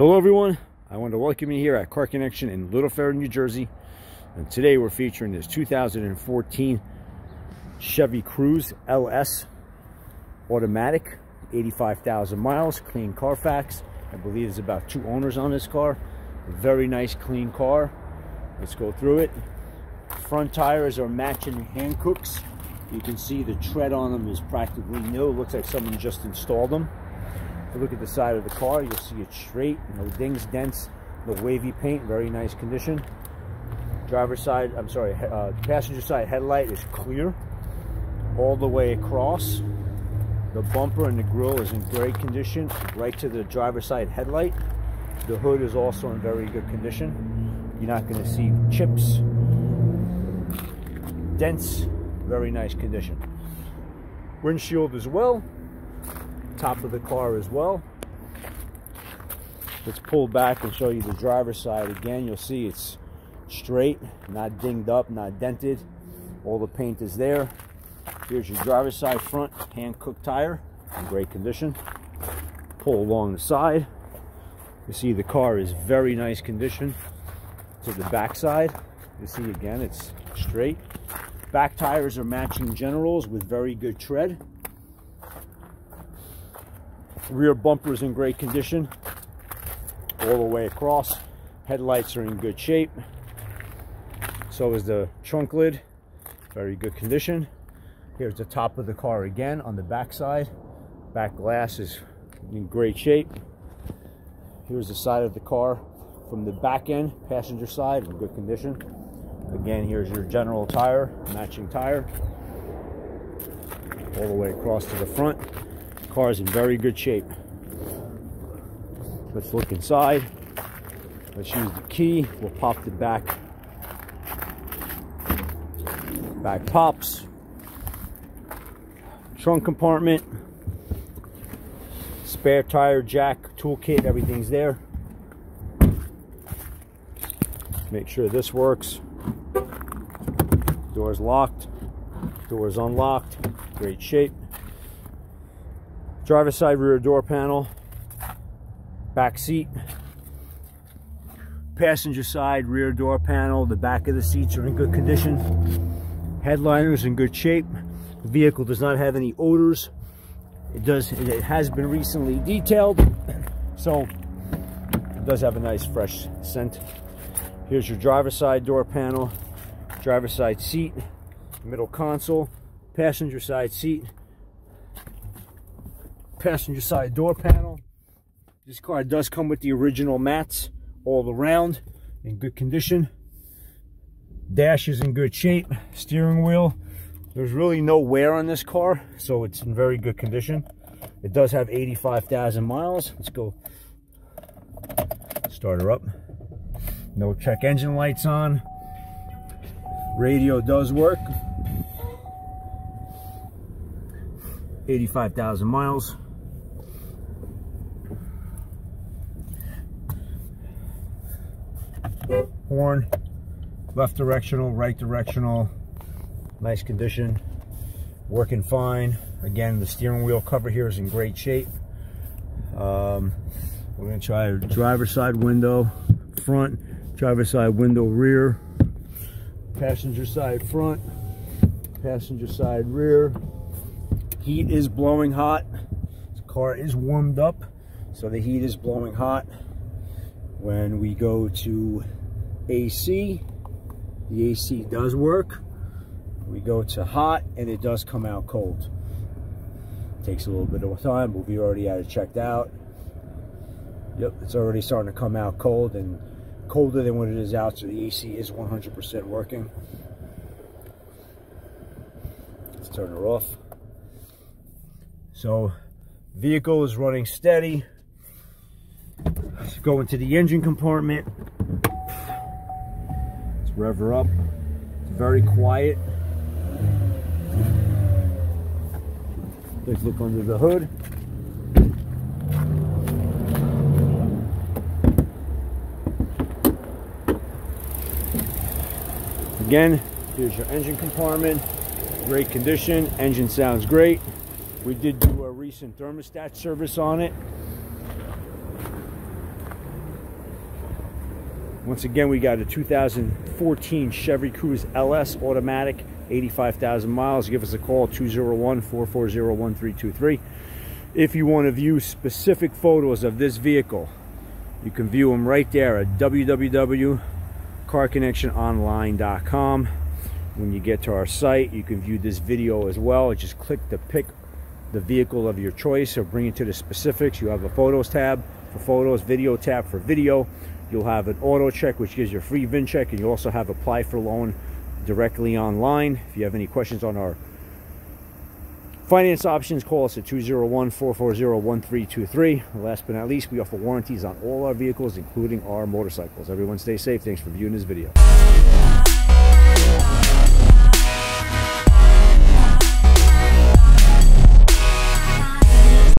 Hello everyone, I want to welcome you here at Kar Connection in Little Ferry, New Jersey. And today we're featuring this 2014 Chevy Cruze LS automatic, 85,000 miles, clean Carfax. I believe there's about two owners on this car. Very nice clean car. Let's go through it. Front tires are matching Hankooks. You can see the tread on them is practically new. It looks like someone just installed them. If you look at the side of the car, you'll see it straight, no dings, dents, no wavy paint, very nice condition. Driver side, I'm sorry, uh, passenger side headlight is clear all the way across. The bumper and the grille is in great condition, right to the driver side headlight. The hood is also in very good condition. You're not going to see chips, dents, very nice condition. Windshield as well, top of the car as well. Let's pull back and show you the driver's side again. You'll see it's straight, not dinged up, not dented. All the paint is there. Here's your driver's side front Hankook tire in great condition. Pull along the side. You see the car is very nice condition. To the back side, you see again it's straight. Back tires are matching generals with very good tread. Rear bumper is in great condition all the way across. Headlights are in good shape. So is the trunk lid, very good condition. Here's the top of the car again on the back side. Back glass is in great shape. Here's the side of the car from the back end, passenger side, in good condition. Again, here's your general tire, matching tire. All the way across to the front. Car is in very good shape. Let's look inside. Let's use the key. We'll pop the back. Back pops. Trunk compartment. Spare tire, jack, toolkit, everything's there. Make sure this works. Door's locked. Door's unlocked. Great shape. Driver side rear door panel, back seat, passenger side rear door panel, the back of the seats are in good condition. Headliner is in good shape. The vehicle does not have any odors. It does. It has been recently detailed, so it does have a nice fresh scent. Here's your driver side door panel, driver side seat, middle console, passenger side seat, passenger side door panel. This car does come with the original mats all around in good condition. Dash is in good shape. Steering wheel. There's really no wear on this car, so it's in very good condition. It does have 85,000 miles. Let's go start her up. No check engine lights on. Radio does work. 85,000 miles. Horn left directional right directional nice condition working fine. Again the steering wheel cover here is in great shape. Um, we're going to try a driver side window front driver side window rear passenger side front passenger side rear. Heat is blowing hot. The car is warmed up so the heat is blowing hot. When we go to AC. The AC does work. We go to hot and it does come out cold. Takes a little bit of time, but we already had it checked out. Yep, it's already starting to come out cold and colder than what it is out, so the AC is 100% working. Let's turn her off. So, vehicle is running steady. Let's go into the engine compartment rev her up. It's very quiet. Let's look under the hood. Again, here's your engine compartment. Great condition. Engine sounds great. We did do a recent thermostat service on it. Once again, we got a 2014 Chevy Cruze LS automatic, 85,000 miles. Give us a call, 201-440-1323. If you want to view specific photos of this vehicle, you can view them right there at www.karconnectiononline.com. When you get to our site, you can view this video as well. Just click the pick the vehicle of your choice or bring it to the specifics. You have a photos tab for photos, video tab for video. You'll have an AutoCheck, which gives you a free VIN check, and you also have apply for a loan directly online. If you have any questions on our finance options, call us at 201-440-1323. Last but not least, we offer warranties on all our vehicles, including our motorcycles. Everyone stay safe. Thanks for viewing this video.